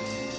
Yeah.